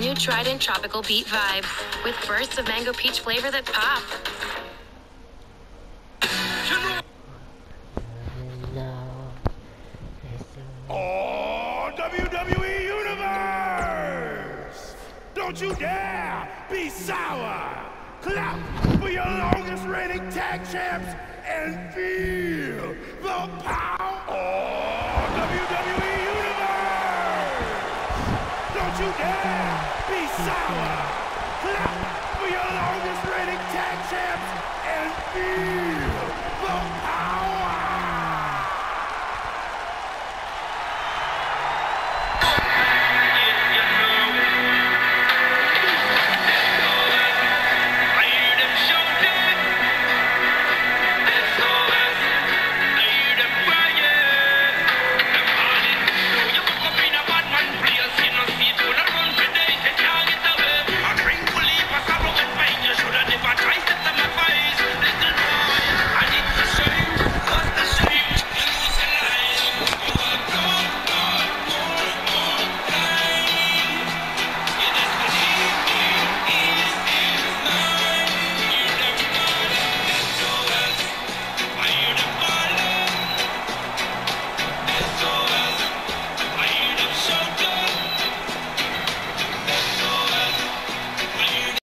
New Trident Tropical Beat Vibe with bursts of mango peach flavor that pop. Oh, WWE Universe! Don't you dare be sour! Clap for your longest reigning tag champs and feel the power! Dare be sour! Clap for your longest reigning tag champs and power!